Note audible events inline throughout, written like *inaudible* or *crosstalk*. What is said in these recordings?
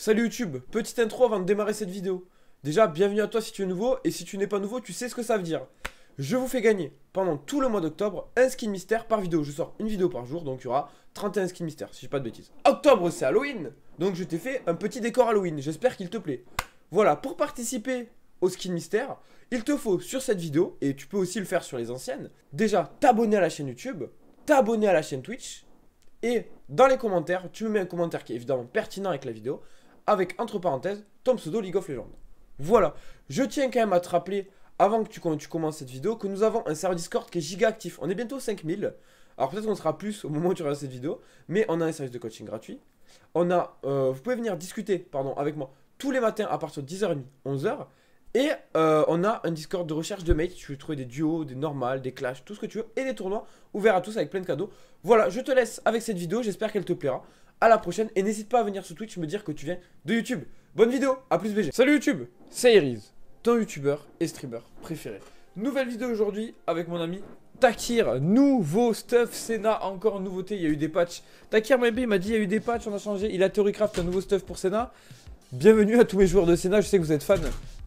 Salut YouTube, petite intro avant de démarrer cette vidéo. Déjà, bienvenue à toi si tu es nouveau, et si tu n'es pas nouveau, tu sais ce que ça veut dire. Je vous fais gagner pendant tout le mois d'octobre un skin mystère par vidéo. Je sors une vidéo par jour, donc il y aura 31 skins mystères, si je dis pas de bêtises. Octobre, c'est Halloween, donc je t'ai fait un petit décor Halloween, j'espère qu'il te plaît. Voilà, pour participer au skin mystère, il te faut sur cette vidéo, et tu peux aussi le faire sur les anciennes, déjà t'abonner à la chaîne YouTube, t'abonner à la chaîne Twitch, et dans les commentaires, tu me mets un commentaire qui est évidemment pertinent avec la vidéo, avec entre parenthèses ton pseudo League of Legends. Voilà, je tiens quand même à te rappeler, avant que tu, commences cette vidéo, que nous avons un serveur Discord qui est giga actif. On est bientôt 5000. Alors peut-être qu'on sera plus au moment où tu regardes cette vidéo, mais on a un service de coaching gratuit. On a, euh, vous pouvez venir discuter pardon, avec moi tous les matins à partir de 10h30, 11h. Et euh, on a un Discord de recherche de mates. Tu veux trouver des duos, des normales, des clashs, tout ce que tu veux. Et des tournois ouverts à tous avec plein de cadeaux. Voilà, je te laisse avec cette vidéo. J'espère qu'elle te plaira à la prochaine et n'hésite pas à venir sur Twitch me dire que tu viens de YouTube. Bonne vidéo, à plus BG. Salut YouTube, c'est Iris, ton youtubeur et streamer préféré. Nouvelle vidéo aujourd'hui avec mon ami Takir, nouveau stuff, Senna, encore nouveauté, il y a eu des patchs. Takir il m'a dit il y a eu des patchs, on a changé, il a Theorycraft, un nouveau stuff pour Senna. Bienvenue à tous mes joueurs de Senna, je sais que vous êtes fans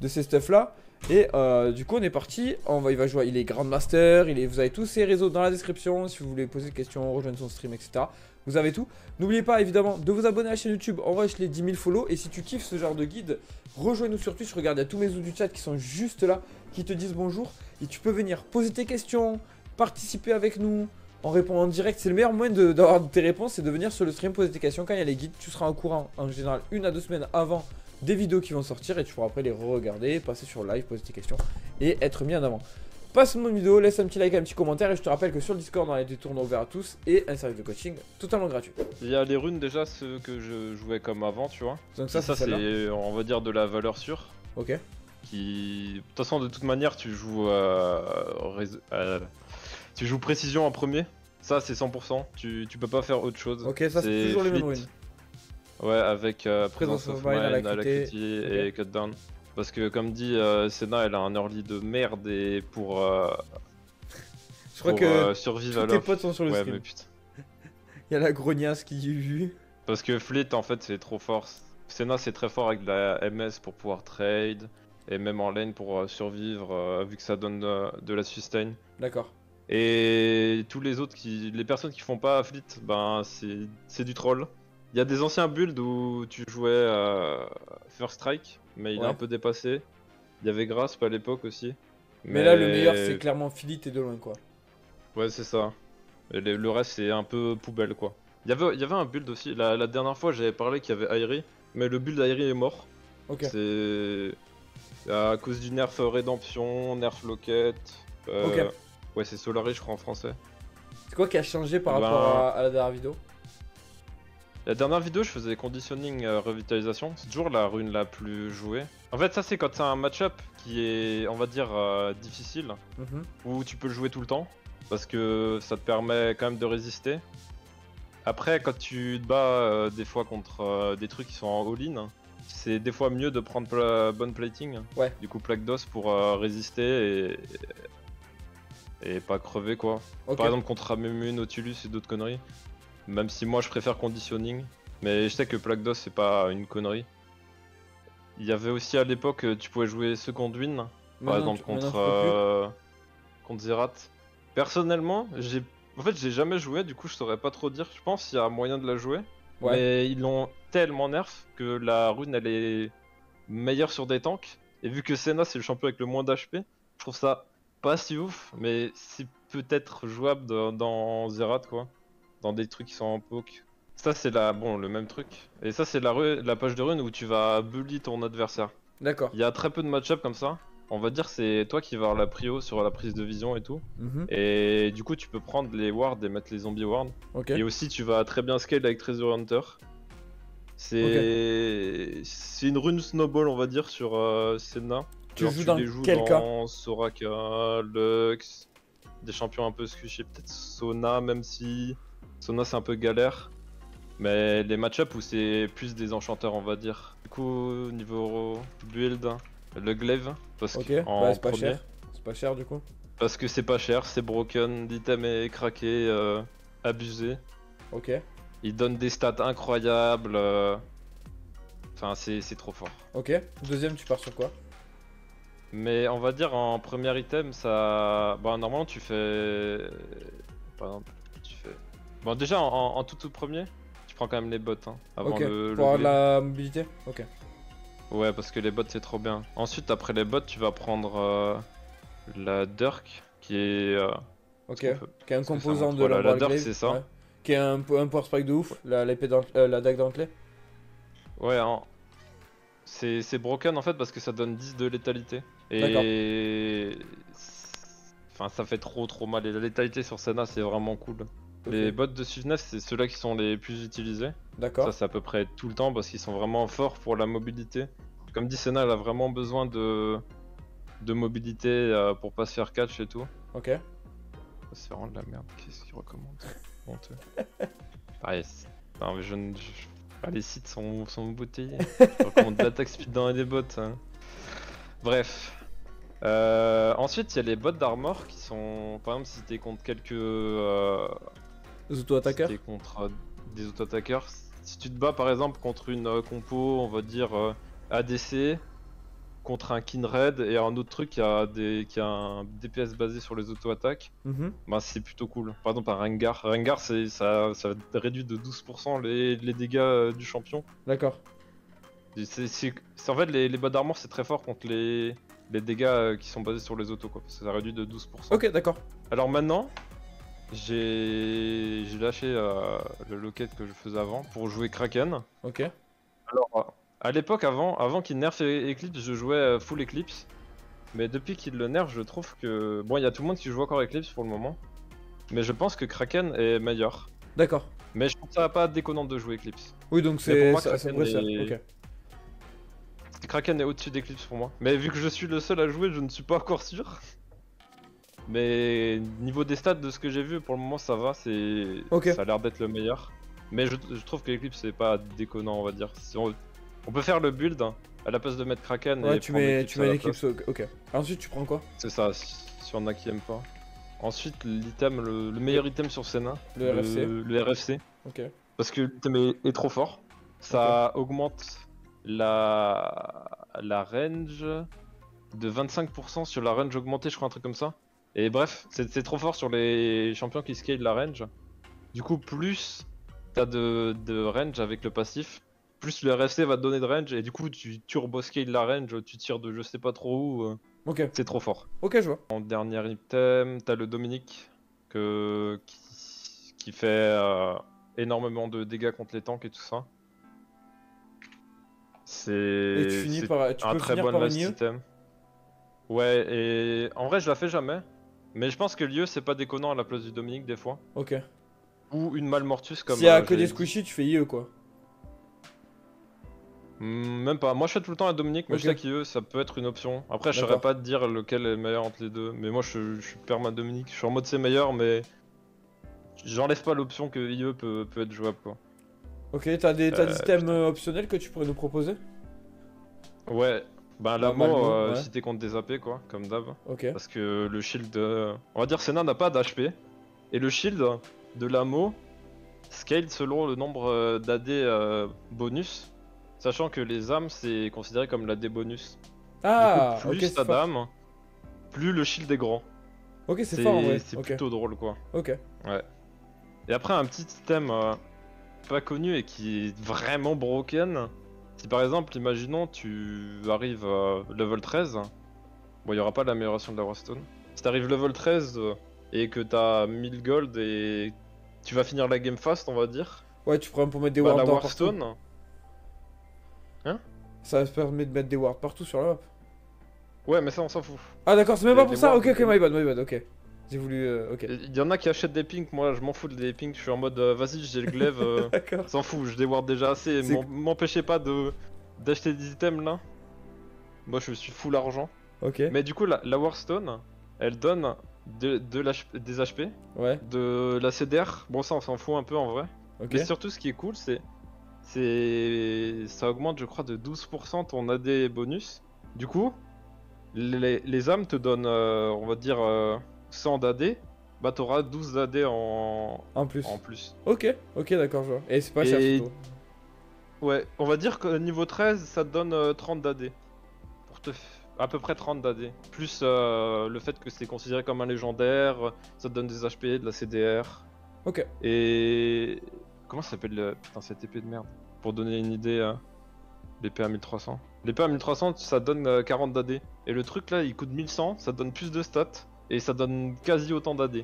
de ces stuffs là. Et euh, du coup on est parti, on va, il va jouer, il est Grandmaster, il vous avez tous ses réseaux dans la description si vous voulez poser des questions, rejoindre son stream, etc. Vous avez tout. N'oubliez pas évidemment de vous abonner à la chaîne YouTube, rush les 10 000 follow. Et si tu kiffes ce genre de guide, rejoins-nous sur Twitch, regarde, il y a tous mes os du chat qui sont juste là, qui te disent bonjour. Et tu peux venir poser tes questions, participer avec nous, en répondant en direct. C'est le meilleur moyen d'avoir tes réponses, c'est de venir sur le stream poser tes questions quand il y a les guides. Tu seras au courant en général une à deux semaines avant des vidéos qui vont sortir et tu pourras après les re-regarder, passer sur live, poser tes questions et être mis en avant. Passe mon vidéo, laisse un petit like, un petit commentaire et je te rappelle que sur le Discord on a des tournois ouverts à tous et un service de coaching totalement gratuit. Il y a les runes déjà ceux que je jouais comme avant tu vois. Donc ça, ça c'est on va dire de la valeur sûre. Ok. Qui de toute façon de toute manière tu joues euh, euh, tu joues précision en premier. Ça c'est 100%, tu, tu peux pas faire autre chose. Ok ça c'est toujours les mêmes runes. Ouais, avec euh, Présence of Mind, Alacrity et Cutdown. Parce que comme dit euh, Senna, elle a un early de merde et pour, euh, Je crois que euh, survivre tes potes sont sur le ouais, Mais putain. *laughs* Il y a la grognasse qui est vue. Parce que Fleet en fait c'est trop fort. Senna c'est très fort avec la MS pour pouvoir trade et même en lane pour survivre vu que ça donne de la sustain. D'accord. Et tous les autres qui, les personnes qui font pas Fleet, ben c'est du troll. Il y a des anciens builds où tu jouais euh, First Strike, mais il est un peu dépassé. Il y avait Grasp à l'époque aussi. Mais... là, le meilleur, c'est clairement Philippe et de loin, quoi. Ouais, c'est ça. le, reste, c'est un peu poubelle, quoi. Il y avait, il y avait un build aussi. La, dernière fois, j'avais parlé qu'il y avait Airi, mais le build Airi est mort. Ok. C'est à cause du nerf Rédemption, nerf Locket. Euh... Ok. Ouais, c'est Solari, je crois, en français. C'est quoi qui a changé par ben, rapport à la dernière vidéo? La dernière vidéo, je faisais conditioning euh, revitalisation. C'est toujours la rune la plus jouée. En fait, ça, c'est quand c'est un match-up qui est, on va dire, euh, difficile, mhm. où tu peux le jouer tout le temps, parce que ça te permet quand même de résister. Après, quand tu te bats euh, des fois contre des trucs qui sont en all-in, c'est des fois mieux de prendre bonne plating. Ouais. Du coup, plaque d'os pour résister et... et pas crever quoi. Par exemple, contre Amumu, Nautilus et d'autres conneries. Même si moi je préfère conditioning. Mais je sais que plaque d'os c'est pas une connerie. Il y avait aussi à l'époque, tu pouvais jouer Second Win, par exemple contre, euh, contre Zerat. Personnellement, j'ai en fait j'ai jamais joué, du coup je saurais pas trop dire. Je pense qu'il y a moyen de la jouer. Mais ils l'ont tellement nerf que la rune elle est meilleure sur des tanks. Et vu que Senna c'est le champion avec le moins d'HP, je trouve ça pas si ouf, mais c'est peut-être jouable dans, dans Zerat quoi dans des trucs qui sont en poke. Ça c'est la bon le même truc. Et ça c'est la, la page de rune où tu vas bully ton adversaire. D'accord. Il y a très peu de match-up comme ça. On va dire c'est toi qui vas avoir la prio sur la prise de vision et tout. Mhm. Et du coup tu peux prendre les wards et mettre les zombies wards. Et aussi tu vas très bien scale avec Treasure Hunter. C'est c'est une rune snowball on va dire sur euh, Senna. Tu joues dans quel cas Soraka, Lux, des champions un peu squishy, peut-être Sona même si Sona c'est un peu galère. Mais les match-up où c'est plus des enchanteurs on va dire. Du coup niveau build, le glaive. Parce que bah, c'est pas cher. C'est pas cher du coup. Parce que c'est pas cher, c'est broken, l'item est craqué, euh, abusé. Ok. Il donne des stats incroyables. Euh. Enfin, c'est trop fort. Ok. Deuxième, tu pars sur quoi? Mais on va dire en premier item, ça. Bah, normalement, tu fais. Par exemple. Bon, déjà, en, tout, tout premier, tu prends quand même les bottes. Hein, avant le, Pour avoir de la mobilité Ok. Ouais, parce que les bottes, c'est trop bien. Ensuite, après les bottes, tu vas prendre euh, la Dirk, qui est. Euh, ok. Qui est un composant de voilà, la Dirk, c'est ça. Qui est un, un power spike de ouf, la, euh, la dague dentelée. Ouais, hein. c'est broken en fait parce que ça donne 10 de létalité. Et. Enfin, ça fait trop trop mal. Et la létalité sur Senna, c'est vraiment cool. Les bots de Swiftness, c'est ceux-là qui sont les plus utilisés. D'accord. Ça, c'est à peu près tout le temps parce qu'ils sont vraiment forts pour la mobilité. Comme dit Senna, elle a vraiment besoin de, de mobilité euh, pour pas se faire catch et tout. Ok. C'est vraiment de la merde. Qu'est-ce qu'il recommande *laughs* Honteux. Pareil. Non, mais je, ne... Ah, les sites sont, sont embouteillés. je recommande l'attaque speed dans les bots. Hein. Bref. Euh, ensuite, il y a les bots d'armor qui sont. Par exemple, si t'es contre quelques. Euh, auto-attaqueurs contre euh, des auto-attaqueurs. Si tu te bats par exemple contre une euh, compo, on va dire ADC, contre un Kinred et un autre truc qui a, des, qui a un DPS basé sur les auto-attaques, mhm. bah c'est plutôt cool. Par exemple, un Rengar. Rengar, ça, ça réduit de 12% les, les dégâts du champion. D'accord. En fait les, les bots d'armor c'est très fort contre les, les dégâts euh, qui sont basés sur les autos, quoi. Parce que ça réduit de 12%. Ok, d'accord. Alors maintenant, j'ai lâché euh, le locket que je faisais avant pour jouer Kraken. Ok. Alors, euh, à l'époque, avant, avant qu'il nerf Eclipse, je jouais full Eclipse. Mais depuis qu'il le nerf, je trouve que. Bon, il y a tout le monde qui joue encore Eclipse pour le moment. Mais je pense que Kraken est meilleur. D'accord. Mais je trouve ça pas déconnant de jouer Eclipse. Oui, donc c'est. Est... Kraken est au-dessus d'Eclipse pour moi. Mais vu que je suis le seul à jouer, je ne suis pas encore sûr. Mais niveau des stats de ce que j'ai vu, pour le moment ça va, c'est ça a l'air d'être le meilleur. Mais je, trouve que Eclipse c'est pas déconnant, on va dire. on... peut faire le build hein, à la place de mettre Kraken. Ouais, tu mets, tu mets l'Eclipse, ok. Ensuite, tu prends quoi? C'est ça, si on a qui aime pas. Ensuite, l'item, le, meilleur item sur Senna, le, RFC. Le RFC. Ok. Parce que l'item est, trop fort. Ça augmente la, la range de 25% sur la range augmentée, je crois, un truc comme ça. Et bref, c'est trop fort sur les champions qui scale la range. Du coup, plus t'as de, de range avec le passif, plus le RFC va te donner de range, et du coup, tu turbo scale la range, tu tires de je sais pas trop où. Euh. Ok. C'est trop fort. Ok, je vois. En dernier item, t'as le Dominique que, qui, fait euh, énormément de dégâts contre les tanks et tout ça. C'est un très bon last item. Ouais, et en vrai, je la fais jamais. Mais je pense que lieu, c'est pas déconnant à la place du Dominique des fois. Ok. Ou une Malmortus comme. Y a euh, que des squishy, tu fais IE quoi. Hmm, même pas. Moi, je fais tout le temps à Dominique, mais je sais qu'IE, ça peut être une option. Après, je saurais pas te dire lequel est meilleur entre les deux. Mais moi, je, suis perma Dominique. Je suis en mode c'est meilleur, mais j'enlève pas l'option que IE peut, peut être jouable quoi. Ok, t'as des, euh, items euh, optionnels que tu pourrais nous proposer? Ouais, bah la mort, si t'es contre des AP quoi, comme d'hab. Ok. Parce que le shield, on va dire Senna n'a pas d'HP. Et le shield de l'amo scale selon le nombre euh, d'AD bonus. Sachant que les âmes c'est considéré comme l'AD bonus. Ah, plus ta dame, plus le shield est grand. Ok, c'est fort en vrai. C'est plutôt drôle quoi. Ok. Ouais. Et après un petit item pas connu et qui est vraiment broken. Si par exemple, imaginons, tu arrives à level 13, bon, il n'y aura pas l'amélioration de la Warstone. Si t'arrives level 13 et que t'as 1000 gold et tu vas finir la game fast, on va dire. Ouais, tu prends pour mettre des bah, wards la Warstone. Hein? Ça permet de mettre des wards partout sur la map. Ouais, mais ça on s'en fout. Ah d'accord, c'est même pas pour ça. Ok, ok, my bad, my bad, ok. J'ai voulu. Euh, ok. Il y en a qui achètent des pinks, moi je m'en fous des pinks, je suis en mode euh, vas-y, j'ai le glaive, euh, *laughs* s'en fout, je déward déjà assez. M'empêchez pas de d'acheter des items là. Moi je suis full argent. Ok. Mais du coup, la, la Warstone, elle donne de, des HP, ouais. de la CDR. Bon, ça on s'en fout un peu en vrai. Mais surtout, ce qui est cool, c'est. c'est Ça augmente, je crois, de 12% ton AD bonus. Du coup, les, les âmes te donnent, on va dire 100 d'AD, bah t'auras 12 d'AD en... en plus. En plus. Ok, ok, d'accord, je vois. Et c'est pas cher Ouais, on va dire que niveau 13, ça te donne 30 d'AD. Pour te à peu près 30 d'AD. Plus euh, le fait que c'est considéré comme un légendaire, ça te donne des HP, de la CDR. Ok. Et. Comment ça s'appelle le... Putain, cette épée de merde? Pour donner une idée, hein. l'épée à 1300. L'épée à 1300, ça donne 40 euh, d'AD. Et le truc là, il coûte 1100, ça donne plus de stats. Et ça donne quasi autant d'AD.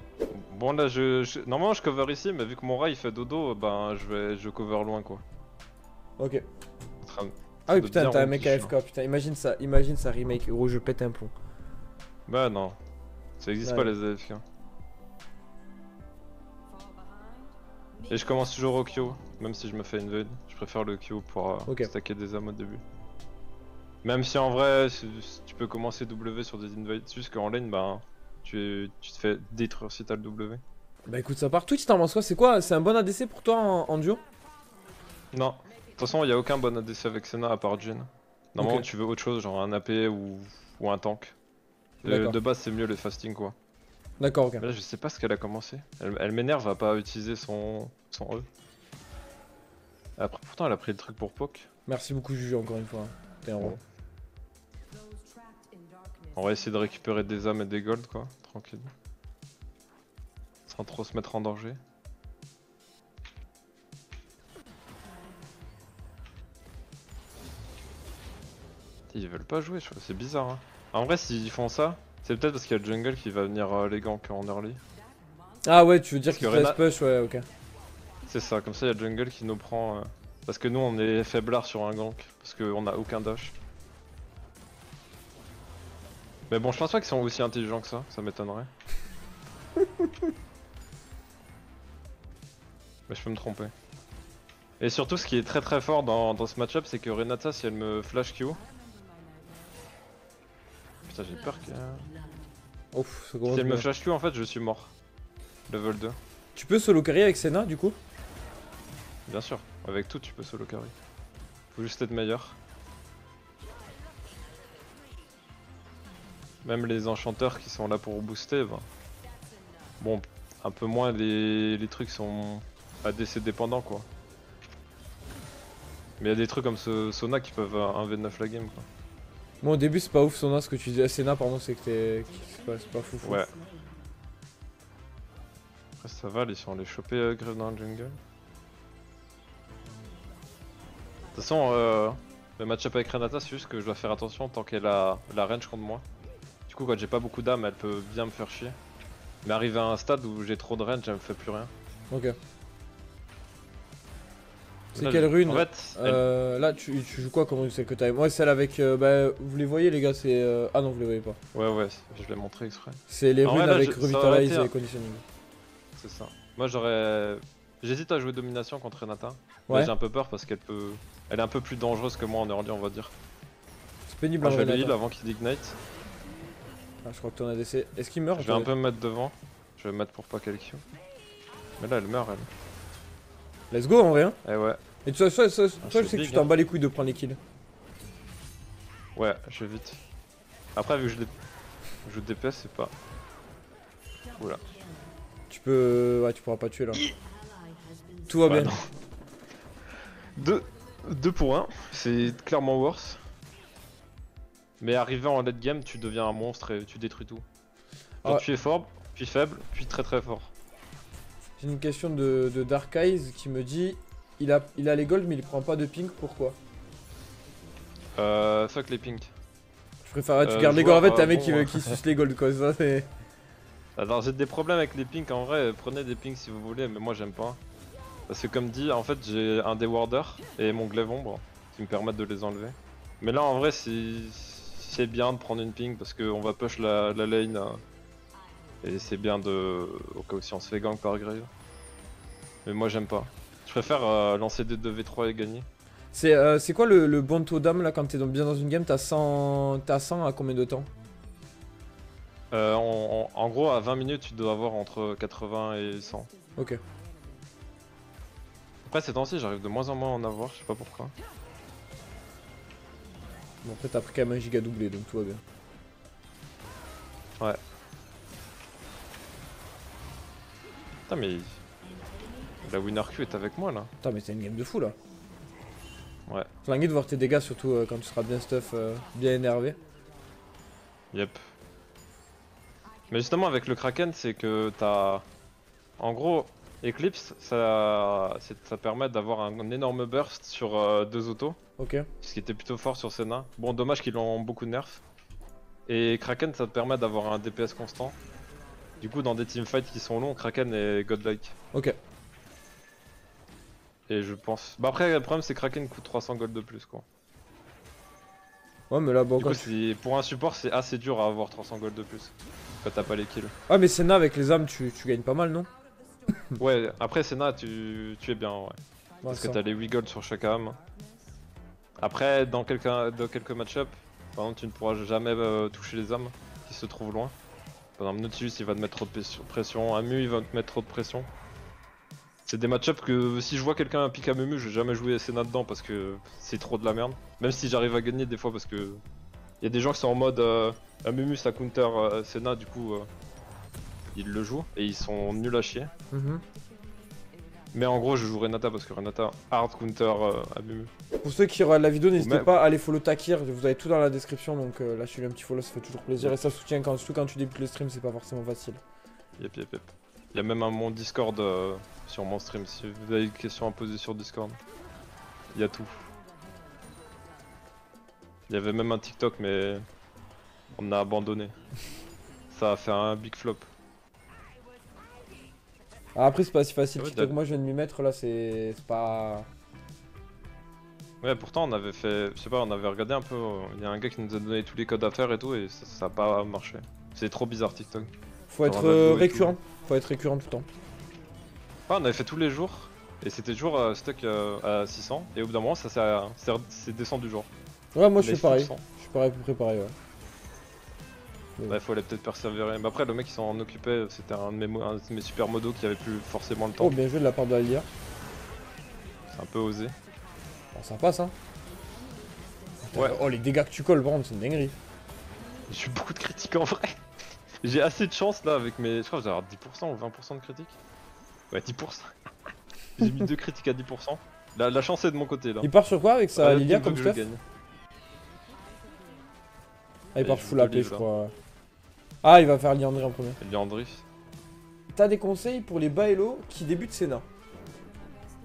Bon là, je, Normalement, je cover ici, mais vu que mon rat il fait dodo, ben je vais je cover loin quoi. Ok. Ah oui, putain, t'as un mec AFK, putain, imagine ça, imagine ça remake, gros, je pète un pont. Bah non, ça existe pas les AFK. Et je commence toujours au Kyo, même si je me fais invade, je préfère le Kyo pour euh, stacker des âmes au début. Même si en vrai, tu peux commencer W sur des invades, juste qu'en lane, bah, tu, tu, te fais détruire si t'as le W. Bah écoute, ça part Twitch, t'en penses quoi? C'est quoi? C'est un bon ADC pour toi en duo? Non, de toute façon, il n'y a aucun bon ADC avec Senna à part Jin. Normalement, tu veux autre chose, genre un AP ou, ou un tank. De, base, c'est mieux le fasting quoi. D'accord, ok. là, je sais pas ce qu'elle a commencé. Elle, m'énerve à pas utiliser son, son E. Après, pourtant, elle a pris le truc pour poke. Merci beaucoup, Juju, encore une fois. T'es un rond. On va essayer de récupérer des âmes et des gold, quoi. Tranquille. Sans trop se mettre en danger. Ils veulent pas jouer, c'est bizarre. Hein. En vrai, s'ils font ça, c'est peut-être parce qu'il y a le jungle qui va venir euh, les ganks en early. Ah ouais, tu veux dire qu'il Rena... push, ouais, ok. C'est ça, comme ça il y a le jungle qui nous prend. Euh, parce que nous on est faiblard sur un gank, parce qu'on a aucun dash. Mais bon, je pense pas qu'ils sont aussi intelligents que ça, ça m'étonnerait. *laughs* Mais je peux me tromper. Et surtout, ce qui est très très fort dans, dans ce match-up, c'est que Renata, si elle me flash Q, j'ai peur que. Ouf, ça Si elle me flash Q, en fait, je suis mort. Level 2. Tu peux solo carry avec Senna du coup? Bien sûr, avec tout, tu peux solo carry. Faut juste être meilleur. Même les enchanteurs qui sont là pour booster, ben... Bon, un peu moins les, les trucs sont ADC dépendants quoi. Mais il y a des trucs comme ce Sona qui peuvent 1v9 la game quoi. Bon, au début, c'est pas ouf, Sona, ce que tu disais. Senna, pardon, c'est que t'es. C'est pas, pas, fou, Ouais. Après, ça va, ils sont allés choper euh, Grave dans le jungle. De toute façon, euh, le match-up avec Renata, c'est juste que je dois faire attention tant qu'elle a la range contre moi. Du coup, quand j'ai pas beaucoup d'âme, elle peut bien me faire chier. Mais arriver à un stade où j'ai trop de range, elle me fait plus rien. Ok. C'est quelle rune euh, Là, tu, joues quoi comme rune C'est que t'as. Moi, celle avec. Euh, bah, vous les voyez, les gars C'est. Euh, ah non, vous les voyez pas. Ouais, ouais, je l'ai montré exprès. C'est les runes avec Revitalize et Conditioning. C'est ça. Moi, j'aurais. J'hésite à jouer Domination contre Renata. Ouais. J'ai un peu peur parce qu'elle peut. Elle est un peu plus dangereuse que moi en early, on va dire. C'est pénible ah, Je vais le heal avant qu'il ignite. Ah, je crois que ton ADC. Est-ce qu'il meurt Je vais un peu me mettre devant. Je vais me mettre pour pas qu'elle kill. Mais là, elle meurt, elle. Let's go en vrai. Hein. Eh ouais. Et toi, toi, toi, ah, je sais que tu t'en hein. bats les couilles de prendre les kills. Ouais, je vais vite. Après, vu que je, dé... je DPS, c'est pas. Oula. Tu peux. Ouais, tu pourras pas tuer là. Tout va bien. Deux 2 pour 1, c'est clairement worse. Mais arrivé en late game, tu deviens un monstre et tu détruis tout. Donc ah. tu es fort, puis faible, puis très très fort. J'ai une question de, de Dark Eyes qui me dit il a, il a les golds mais il prend pas de pink, pourquoi? Euh, fuck les pink. Je préfère, tu euh, gardes les golds, en fait t'as un mec qui, veut, qui suce les golds quoi, ça c'est... Alors j'ai des problèmes avec les pinks en vrai, prenez des pinks si vous voulez, mais moi j'aime pas. Parce que comme dit, en fait j'ai un des warders et mon glaive ombre qui me permettent de les enlever. Mais là en vrai c'est bien de prendre une pink parce qu'on va push la, la lane hein. et c'est bien de... au cas où si on se fait gang par grave. Mais moi j'aime pas. Je préfère euh, lancer des 2v3 et gagner. C'est euh, quoi le, bon taux d'âme là quand t'es bien dans une game T'as 100, 100 à combien de temps? Euh, en, gros, à 20 minutes, tu dois avoir entre 80 et 100. Ok. Après, ces temps-ci, j'arrive de moins en moins à en avoir, je sais pas pourquoi. Bon, après, t'as pris quand même un giga doublé, donc tout va bien. Ouais. Putain, mais la winner Q est avec moi là. Attends, mais c'est une game de fou là. Ouais. Flingué de voir tes dégâts, surtout euh, quand tu seras bien stuff, euh, bien énervé. Yep. Mais justement, avec le Kraken, c'est que t'as. En gros, Eclipse, ça, ça permet d'avoir un, énorme burst sur euh, deux autos. Ok. Ce qui était plutôt fort sur Senna. Bon, dommage qu'ils l'ont beaucoup de nerfs. Et Kraken, ça te permet d'avoir un DPS constant. Du coup, dans des teamfights qui sont longs, Kraken est godlike. Ok. Et je pense. Bah après, le problème, c'est que Kraken coûte 300 gold de plus, quoi. Ouais, mais là, bon, Du coup, pour un support, c'est assez dur à avoir 300 gold de plus. Quand t'as pas les kills. Ah, mais Senna, avec les âmes, tu, tu gagnes pas mal, non? *laughs* Ouais, après Senna, tu, tu es bien, ouais. Parce que t'as les 8 gold sur chaque âme. Après, dans quelques, dans quelques match-up, par exemple, tu ne pourras jamais euh, toucher les âmes qui se trouvent loin. Par exemple, Nautilus il va te mettre trop de pression, Amu il va te mettre trop de pression. C'est des match-up que si je vois quelqu'un piquer à Mumu, je vais jamais jouer Senna dedans parce que c'est trop de la merde. Même si j'arrive à gagner des fois parce que il y a des gens qui sont en mode euh, Amumu ça counter euh, Senna du coup euh, ils le jouent et ils sont nuls à chier. Mhm. Mais en gros je joue Renata parce que Renata hard counter euh. Pour ceux qui regardent la vidéo, n'hésitez pas à aller follow Takir, vous avez tout dans la description donc euh, lâchez-lui un petit follow, ça fait toujours plaisir et ça soutient quand, surtout quand tu débutes le stream, c'est pas forcément facile. Yep yep yep. Il y a même un mon Discord euh, sur mon stream si vous avez des questions à poser sur Discord. Il y a tout. Il y avait même un TikTok mais on a abandonné. Ça a fait un big flop. Ah, après c'est pas si facile, Ouais, TikTok moi je viens de m'y mettre là, c'est c'est pas... Ouais pourtant on avait fait, je sais pas, on avait regardé un peu, il y a un gars qui nous a donné tous les codes à faire et tout et ça, ça a pas marché. C'est trop bizarre TikTok. Faut être Genre, euh, récurrent, faut être récurrent tout le temps. Ouais, on avait fait tous les jours et c'était toujours euh, stuck euh, à 600 et au bout d'un moment ça s'est c'est- descendu genre. Ouais moi je fais pareil, 600. je suis pareil, peu près pareil ouais. Ouais, faut aller peut-être persévérer. Mais après, le mec qui s'en occupait, c'était un, de mes un de mes super modos qui avait plus forcément le temps. Oh bien joué de la part de Alia, C'est un peu osé. bon, ça passe hein. Ouais. Oh les dégâts que tu colles contre c'est une dinguerie. J'ai eu beaucoup de critiques en vrai. *laughs* J'ai assez de chance là avec mes. Je crois que j'ai avoir 10% ou 20% de critiques. Ouais, 10%. *laughs* j'ai mis deux critiques à 10%. La, la chance est de mon côté là. Il part sur quoi avec sa Ouais, Lilia comme stuff. Ah il part full AP je crois. Ah il va faire Liandry en premier. Et Leandri. T'as des conseils pour les Baello qui débutent Senna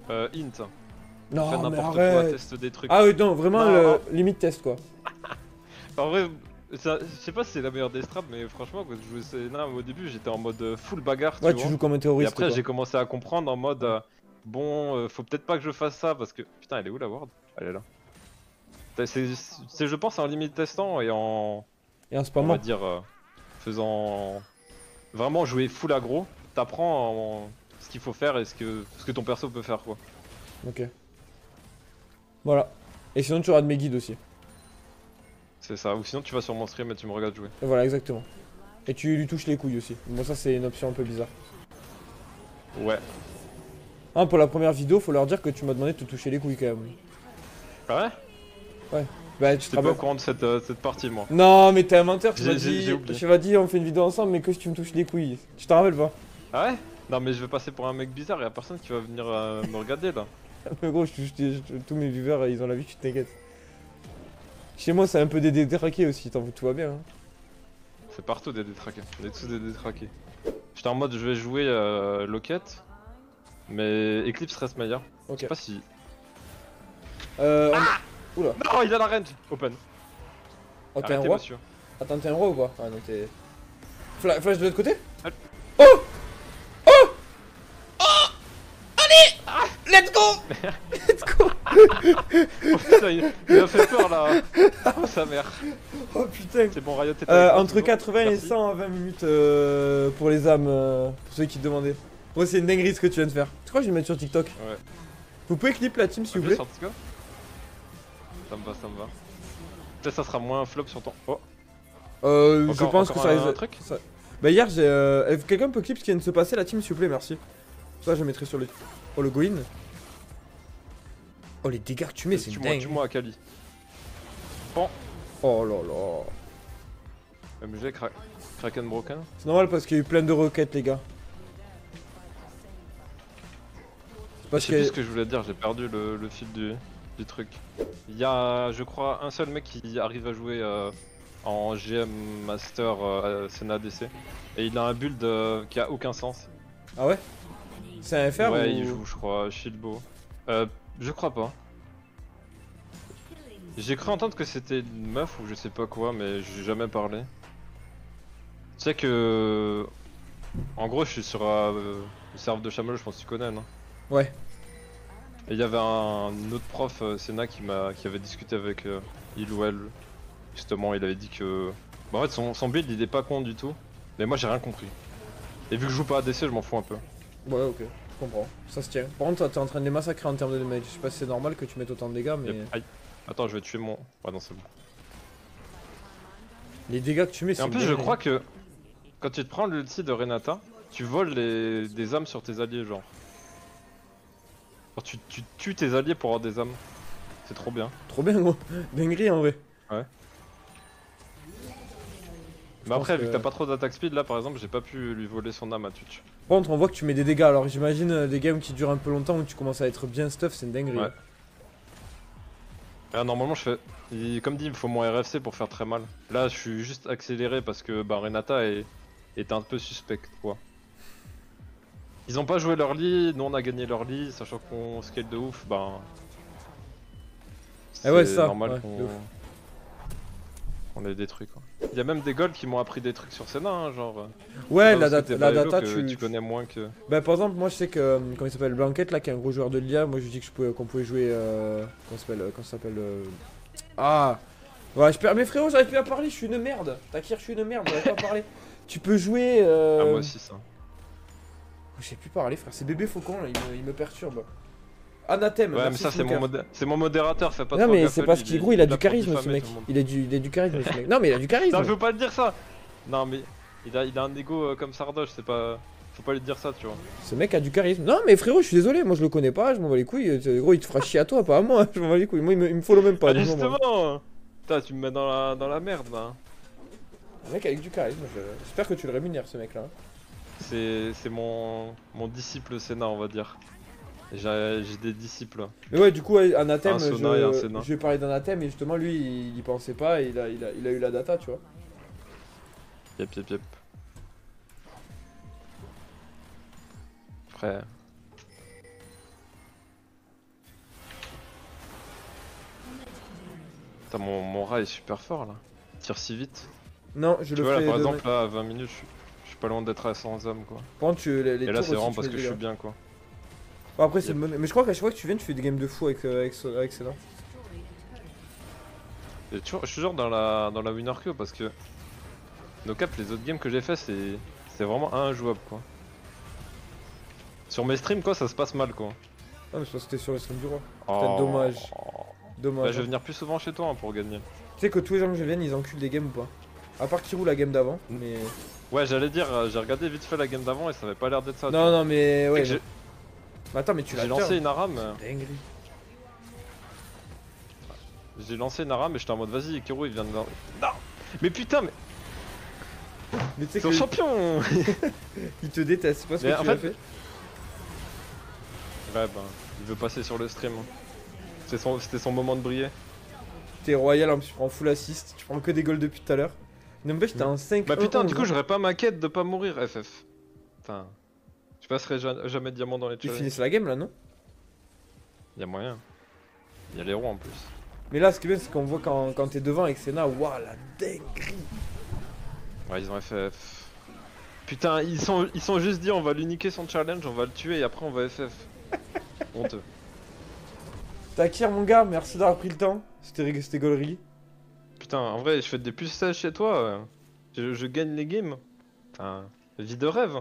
Euh, int. Fais Non mais n'importe quoi, teste des trucs. Ah oui non vraiment Non. limite test quoi. *laughs* En vrai, ça- je sais pas si c'est la meilleure des straps, mais franchement, quand je jouais Senna au début, j'étais en mode euh, full bagarre. Ouais tu joues comme un Et terroriste après, quoi. j'ai commencé à comprendre en mode euh, bon, euh, faut peut-être pas que je fasse ça parce que putain, elle est où la ward Elle est là. C'est, je pense, en limite testant et en, Et on spammant. va dire, euh, faisant vraiment jouer full aggro. T'apprends en- ce qu'il faut faire et ce que, ce que ton perso peut faire quoi. Ok. Voilà. Et sinon tu auras de mes guides aussi. C'est ça. Ou sinon, tu vas sur mon stream et tu me regardes jouer. Et voilà exactement. Et tu lui touches les couilles aussi. Bon ça c'est une option un peu bizarre. Ouais. Hein, pour la première vidéo, faut leur dire que tu m'as demandé de te toucher les couilles quand même. Ah ouais Bah tu te J'étais pas au courant de cette, euh, cette partie moi. Non mais t'es un menteur, tu J'ai- m'as dit, tu m'as dit on fait une vidéo ensemble mais que si tu me touches les couilles. Tu t'en rappelles pas Ah ouais? Non mais je vais passer pour un mec bizarre, y a personne qui va venir euh, me regarder là. *laughs* Mais gros, je tous mes viewers, ils ont l'habitude, t'inquiète. Chez moi c'est un peu des détraqués aussi, t'en tout va bien. Hein. C'est partout des détraqués. On est tous des détraqués. J'étais en mode je vais jouer euh, Locket, mais Eclipse reste meilleur. Je sais pas si. Euh, on- Non, il a la range Open. Oh t'es un roi monsieur. Attends, t'es un roi ou quoi Ah non, t'es. Fla- flash de l'autre côté Allez. Oh Oh Oh Allez Ah, Let's go Let's go *laughs* Oh putain, il, a fait peur là. Oh sa mère. Oh putain C'est bon, Riot Euh, entre toujours. 80 et Merci. 120 minutes euh, pour les âmes, euh, pour ceux qui te demandaient. Moi, c'est une dinguerie ce que tu viens de faire. Tu crois que je vais le mettre sur TikTok Ouais. Vous pouvez clip la team s'il vous plaît Ça me va, ça me va. Peut-être ça sera moins un flop sur ton. Oh, Euh, je pense que ça un truc ça- Bah, hier, j'ai. Euh... Quelqu'un peut clip ce qui vient de se passer la team s'il vous plaît, merci. Ça, je mettrai sur le. Oh, le go-in. Oh, les dégâts que tu mets, c'est dingue. tue-moi Akali. Oh là là. MG, Kra- Kraken Broken. C'est normal parce qu'il y a eu plein de requêtes, les gars. C'est Je Parce sais plus ce que je voulais dire, j'ai perdu le, le fil du. Du truc. Il y a, je crois, un seul mec qui arrive à jouer euh, en GM Master euh, Senna DC. Et il a un build euh, qui a aucun sens. Ah ouais? C'est un FR Ouais, il joue, je crois, Shieldbo. Euh, je crois pas. J'ai cru entendre que c'était une meuf ou je sais pas quoi, mais j'ai jamais parlé. Tu sais que. En gros, je suis sur euh, le serve de Chamelot, je pense que tu connais, non? Ouais. Et il y avait un autre prof, euh, Senna, qui, m'a, qui avait discuté avec euh, il ou elle. Justement, il avait dit que. Bah, en fait, son, son build il est pas con du tout, mais moi j'ai rien compris. Et vu que je joue pas ADC, je m'en fous un peu. Ouais, ok, je comprends. Ça se tient. Par contre, t'es en train de les massacrer en termes de damage. Je sais pas si c'est normal que tu mettes autant de dégâts, mais. Yep. Aïe. Attends, je vais tuer mon. Ouais, non, c'est bon. Les dégâts que tu mets, Et c'est. en plus, je crois que quand tu te prends l'ulti de Renata, tu voles les... des âmes sur tes alliés, genre. Tu, tu tues tes alliés pour avoir des âmes. C'est trop bien. Trop bien, gros. Dinguerie en vrai. Je Mais après, vu que- t'as pas trop d'attaque speed, là par exemple, j'ai pas pu lui voler son âme à Twitch. Par contre, on voit que tu mets des dégâts. Alors, j'imagine euh, des games qui durent un peu longtemps où tu commences à être bien stuff, c'est une dinguerie. Ouais. Ah, normalement, je fais. il- Comme dit, il me faut mon RFC pour faire très mal. Là, je suis juste accéléré parce que bah, Renata est... est un peu suspecte, quoi. Ils ont pas joué leur lit, nous on a gagné leur lit, sachant qu'on scale de ouf, ben. Eh ouais, c'est ça, normal ouais, qu'on de ouf. qu'on les détruit quoi. Il y a même des golds qui m'ont appris des trucs sur Senna, hein, genre. euh, Ouais, la, data, la tu. tu connais moins que. Bah, par exemple, moi je sais que. euh, Comment il s'appelle Blanquette, là, qui est un gros joueur de l'IA. Moi je dis que je pouvais, qu'on pouvait jouer. Euh, comment ça s'appelle euh, Comment s'appelle euh, Ah Ouais, je perds. Mais frérot, j'arrive plus à parler, je suis une merde. Takir, je suis une merde, j'arrive pas à parler. Tu peux jouer. Euh... Ah, moi aussi ça. Je sais plus parler, frère. C'est bébé faucon, là, il me, il me perturbe. Anathème. Ouais, mais ça c'est mon, modé- c'est mon modérateur, fais pas Non, mais c'est parce qu'il gros, il a du charisme ce mec. Il a du, il a du charisme ce mec. *laughs* Non, mais il a du charisme. Non, faut pas le dire ça Non, mais il a, il a un ego euh, comme Sardoche, c'est pas. Faut pas lui dire ça, tu vois. Ce mec a du charisme. Non, mais frérot, je suis désolé, moi je le connais pas, je m'en bats les couilles. Euh, Gros, il te fera chier à toi, pas à moi. *laughs* Je m'en bats les couilles. Moi, il me, il me follow même pas. Ah, justement Putain, tu me mets dans la, dans la merde là. Un mec avec du charisme. je- J'espère que tu le rémunères, ce mec là. C'est mon, mon disciple Sénat, on va dire. J'ai des disciples. Mais ouais, du coup, Anathème, Un Sona et un je, je vais parler d'Anathème et justement, lui, il, y pensait pas et il a, il, a, il a eu la data, tu vois. Yep, yep, yep. Après. Putain, mon, mon rat est super fort là. Il tire si vite. Non, je Tu le vois, là, fais. par de- exemple, là, à 20 minutes, je suis pas loin d'être à 100 hommes quoi. Par contre, tu, les, les Et là, c'est vraiment parce que je suis bien quoi. Bon, après, c'est. Mais je crois qu'à chaque fois que tu viens, tu fais des games de fou avec, euh, avec, avec toujours, je suis toujours dans la, dans la winner queue parce que. No cap, les autres games que j'ai fait, c'est c'est vraiment injouable quoi. Sur mes streams, quoi, ça se passe mal quoi. Ah, mais c'est parce que t'es sur le stream du roi. Oh. dommage. Bah, Dommage. je vais venir plus souvent chez toi hein, pour gagner. Tu sais que tous les gens que je vienne, ils enculent des games ou pas À part Kirou la game d'avant, mais. Ouais, j'allais dire, euh, j'ai regardé vite fait la game d'avant et ça avait pas l'air d'être ça. Non, non, mais ouais. attends, mais tu l'as J'ai lancé une aram, j'ai lancé une aram et j'étais en mode vas-y, Kiro il vient de. Non Mais putain, mais Mais tu sais que champion *laughs* il te déteste, c'est pas ce Mais que en tu as fait-. Ouais, ben, il veut passer sur le stream. Son- C'était son moment de briller. T'es royal, en plus tu prends full assist, tu prends que des goals depuis tout à l'heure. N'empêche, t'as un 5 Bah putain, du coup, j'aurais pas ma quête de pas mourir, FF. Putain. Je passerai ja- jamais de diamant dans les Tu finisses la game là, non? Y'a moyen. Y'a l'héros en plus. Mais là, ce qui est bien, c'est qu'on voit quand, quand t'es devant avec Senna, waouh, la dinguerie Ouais, ils ont FF. Putain, ils sont, ils sont juste dit on va lui niquer son challenge, on va le tuer et après on va FF. *laughs* Honteux. Takir, mon gars, merci d'avoir pris le temps. C'était gaulerie. Putain, en vrai, je fais des plus sèches chez toi. euh. Je, je gagne les games. Putain, vie de rêve.